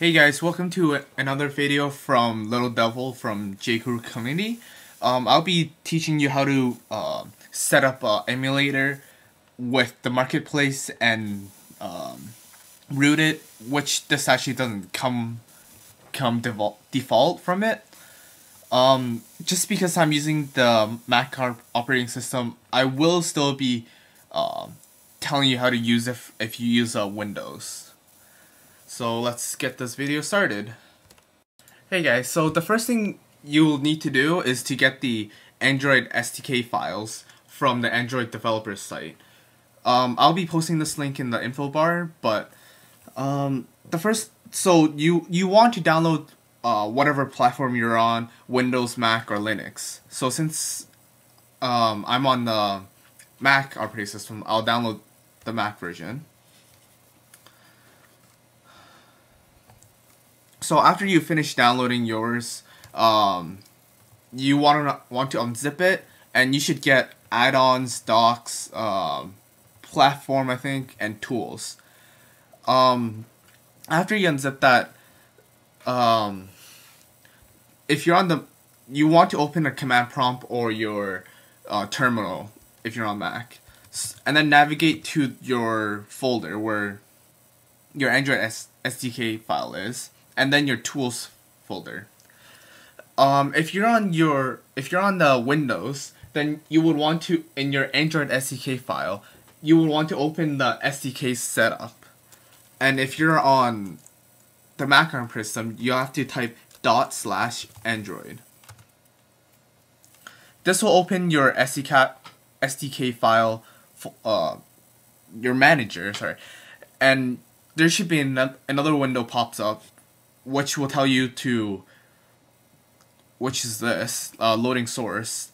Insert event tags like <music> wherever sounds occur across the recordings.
Hey guys, welcome to another video from Little Devil from jCrew Community. Um, I'll be teaching you how to uh, set up an emulator with the marketplace and um, root it, which this actually doesn't come come default from it. Um, just because I'm using the Mac operating system, I will still be uh, telling you how to use if, if you use uh, Windows. So let's get this video started. Hey guys, so the first thing you'll need to do is to get the Android SDK files from the Android developers site. Um, I'll be posting this link in the info bar, but um, the first, so you you want to download uh, whatever platform you're on, Windows, Mac, or Linux. So since um, I'm on the Mac operating system, I'll download the Mac version. So after you finish downloading yours, um, you want to want to unzip it, and you should get add-ons, docs, um, platform, I think, and tools. Um, after you unzip that, um, if you're on the, you want to open a command prompt or your uh, terminal if you're on Mac, and then navigate to your folder where your Android S- SDK file is and then your tools folder. Um, if you're on your if you're on the Windows, then you would want to in your Android SDK file, you would want to open the SDK setup. And if you're on the Mac operating system, you have to type dot slash Android. This will open your SDK SDK file, uh, your manager, sorry, and there should be another window pops up which will tell you to which is this uh, loading source.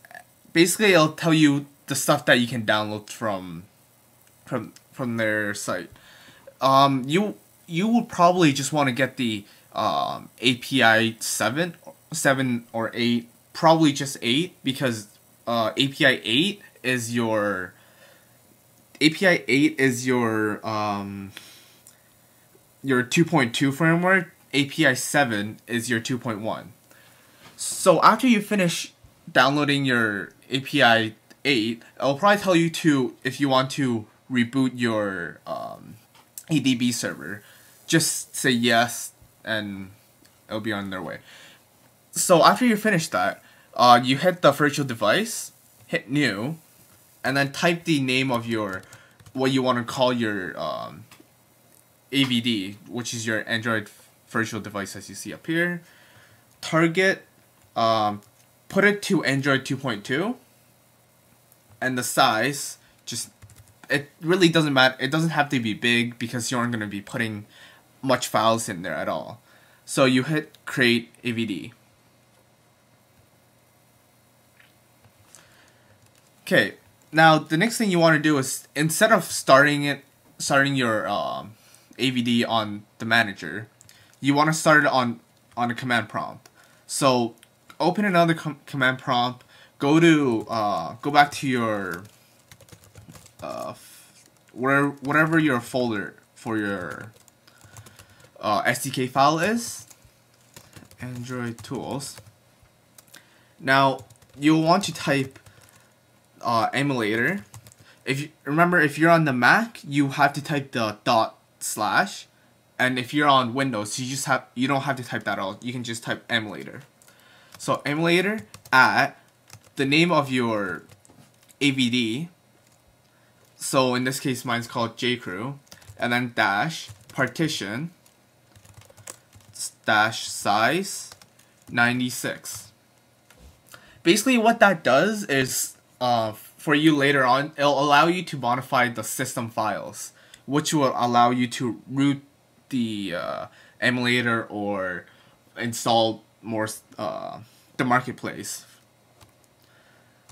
Basically it'll tell you the stuff that you can download from from from their site. Um you you will probably just want to get the um, API 7 7 or 8 probably just 8 because uh, API 8 is your API 8 is your um your 2.2 framework API 7 is your 2.1. So after you finish downloading your API 8, it'll probably tell you to, if you want to reboot your um, ADB server, just say yes and it'll be on their way. So after you finish that, uh, you hit the virtual device, hit new, and then type the name of your, what you want to call your um, AVD, which is your Android virtual device as you see up here. Target, um, put it to Android 2.2. And the size, just, it really doesn't matter. It doesn't have to be big because you aren't going to be putting much files in there at all. So you hit create AVD. Okay, now the next thing you want to do is instead of starting it, starting your um, AVD on the manager, you want to start it on on a command prompt. So open another com command prompt. Go to uh, go back to your uh, where whatever your folder for your uh, SDK file is. Android tools. Now you'll want to type uh, emulator. If you remember, if you're on the Mac, you have to type the dot slash and if you're on Windows, you just have you don't have to type that all. You can just type emulator. So emulator at the name of your AVD. So in this case, mine's called jCrew, and then dash partition dash size 96. Basically, what that does is uh, for you later on, it'll allow you to modify the system files, which will allow you to root the uh, emulator or install more uh, the marketplace.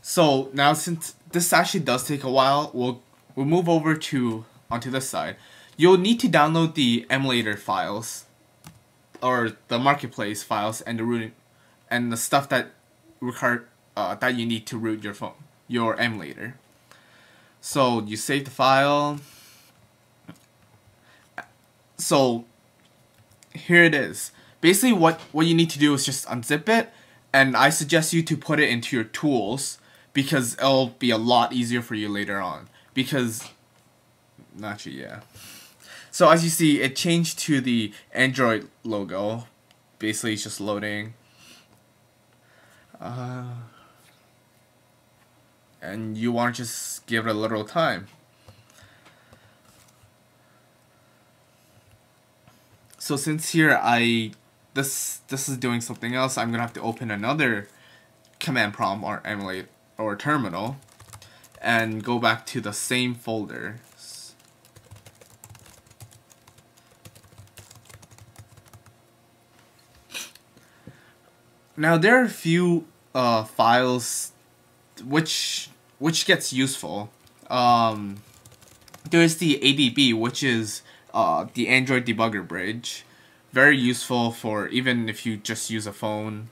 So now since this actually does take a while, we'll we'll move over to onto this side. You'll need to download the emulator files or the marketplace files and the root and the stuff that require uh, that you need to root your phone your emulator. So you save the file so here it is. Basically, what what you need to do is just unzip it, and I suggest you to put it into your tools because it'll be a lot easier for you later on. Because, actually, yeah. So as you see, it changed to the Android logo. Basically, it's just loading. Uh, and you want to just give it a little time. So since here I this this is doing something else, I'm gonna have to open another command prompt or emulate or terminal and go back to the same folder. Now there are a few uh, files which which gets useful. Um, there's the ADB, which is uh, the Android debugger bridge. Very useful for even if you just use a phone,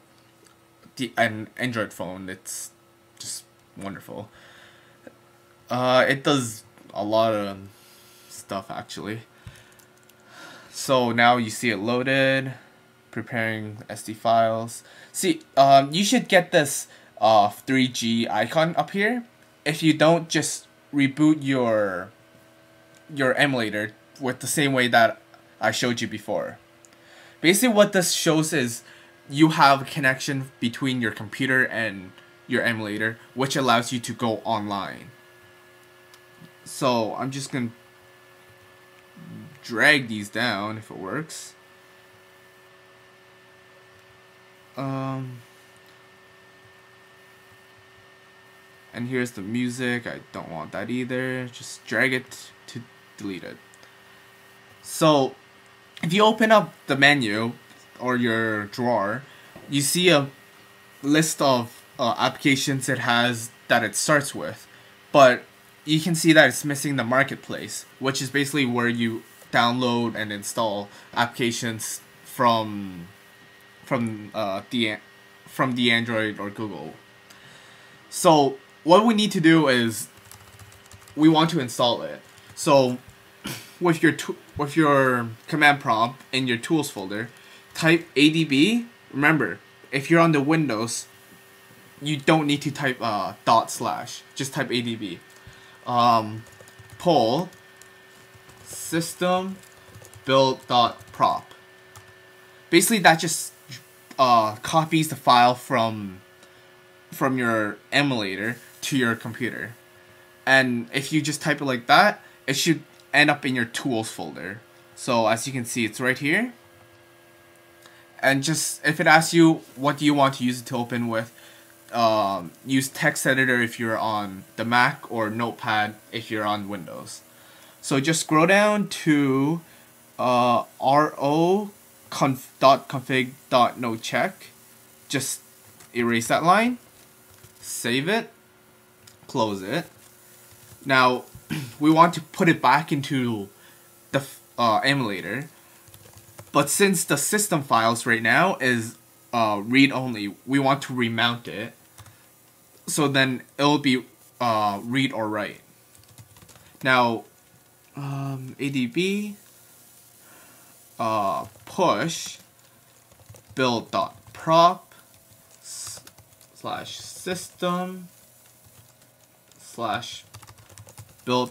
the, an Android phone. It's just wonderful. Uh, it does a lot of stuff actually. So now you see it loaded, preparing SD files. See, um, you should get this uh, 3G icon up here. If you don't, just reboot your your emulator with the same way that I showed you before. Basically what this shows is you have a connection between your computer and your emulator which allows you to go online. So I'm just going to drag these down if it works. Um, and here's the music. I don't want that either. Just drag it to delete it. So if you open up the menu or your drawer, you see a list of uh, applications it has that it starts with, but you can see that it's missing the marketplace, which is basically where you download and install applications from from uh, the from the Android or Google. So what we need to do is we want to install it. So with your with your command prompt in your tools folder, type adb. Remember, if you're on the Windows, you don't need to type uh, dot slash. Just type adb. Um, pull system build dot prop. Basically, that just uh, copies the file from from your emulator to your computer. And if you just type it like that, it should end up in your tools folder. So as you can see, it's right here. And just, if it asks you what do you want to use it to open with, um, use text editor if you're on the Mac or Notepad if you're on Windows. So just scroll down to uh, ro conf dot config dot no check. Just erase that line, save it, close it. Now <clears throat> we want to put it back into the uh, emulator. But since the system files right now is uh, read only, we want to remount it. So then it'll be uh, read or write. Now, um, adb uh, push build dot prop slash system slash build